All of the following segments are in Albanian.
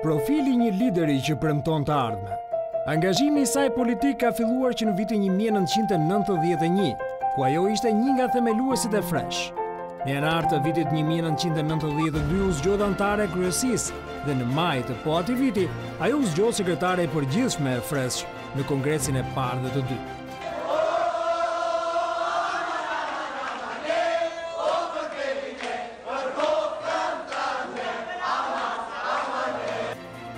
Profili një lideri që premton të ardhme. Angazhimi i saj politik ka filluar që në vitin 1991, ku ajo ishte një nga themeluesit e FRESSH. Në janar të vitit 1992 u zgjodh anëtare e kryesisë dhe në maj të po atij viti, ajo u zgjodh sekretare e përgjithshme e FRESSH në kongresin e parë dhe të dytë.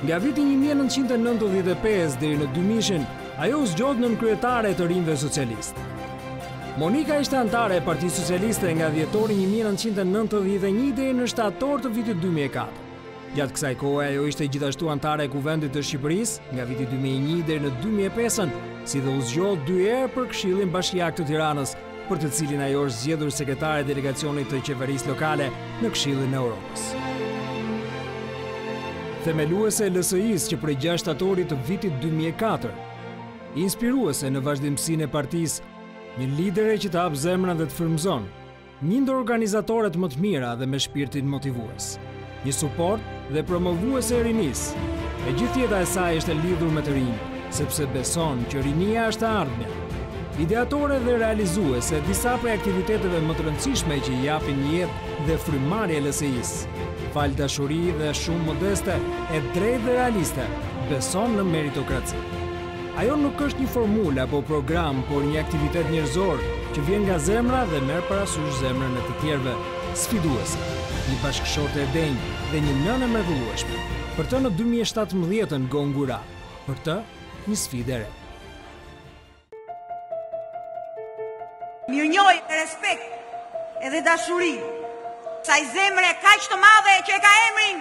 Nga viti një mijë e nëntëqind e nëntëdhjetë e pesë deri në dy mijën, ajo u zgjodh nënkryetare e të Rinjve Socialistë. Monika ishte anëtare e Partisë Socialiste nga dhjetori një mijë e nëntëqind e nëntëdhjetë e një deri në shtator të vitit dy mijë e katër. Gjatë kësaj kohe ajo ishte gjithashtu anëtare e Kuvendit të Shqipërisë nga viti dy mijë e një deri në dy mijë e pesën, si dhe u zgjodh dy herë për Këshillin Bashkiak të Tiranës, për të cilin ajo është zgjedhur sekretare e delegacionit të qeverisë lokale në Këshillin e Europës. Themeluese e LSI-së që prej 6 shtatorit të vitit 2004, inspiruese në vazhdimësinë e partisë, një lidere që të hap zemrën dhe të frymëzon, një ndër organizatoret më të mira dhe me shpirtin motivues. një suport dhe promovuese e rinisë. E gjithë jeta e saj është e lidhur me të rinj, sepse beson që rinia është e ardhmja. Ideatore dhe realizuese disa prej aktiviteteve më të rëndësishme që i japin jetë dhe frymëmarrje LSI-së. Fal dashuri dhe shumë modeste, e drejtë dhe realiste, beson në meritokraci. Ajo nuk është një formulë apo program, por një aktivitet njerëzor, që vjen nga zemra dhe merr parasysh zemrën e të tjerëve. Sfiduese, një bashkëshorte e denjë dhe një nënë e mrekullueshme. Për të në dy mijë e shtatëmbëdhjetë-ën gongu ra. Për të, një sfidë e re. Mirënjohje, respekt edhe dashuri kësaj zemre kaq të madhe që e ka emrin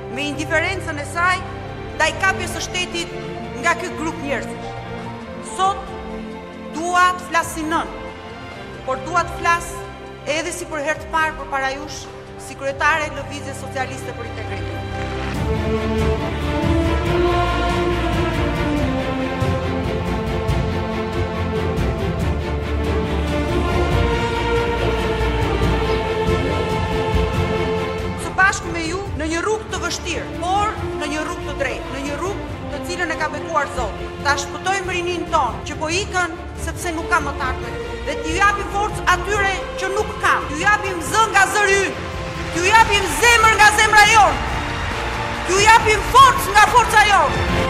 me indiferencën e saj ndaj kapjes së shtetit nga ky grup njerëzish. Sot dua të flas si nënë, por dua të flas edhe si për herë të parë përpara jush si kryetare e Lëvizjes Socialiste për Integrim. me ju në një rrugë të vështirë, por në një rrugë të drejtë, në një rrugë të cilën e ka bekuar Zoti. Ta shpëtojmë rininë tonë që po ikën sepse nuk ka më takat dhe t'ju japim forcë atyre që nuk kanë. T'ju japim zë nga zëri ynë, t'ju japim zemër nga zemra jonë, t'ju japim forcë nga forca jonë.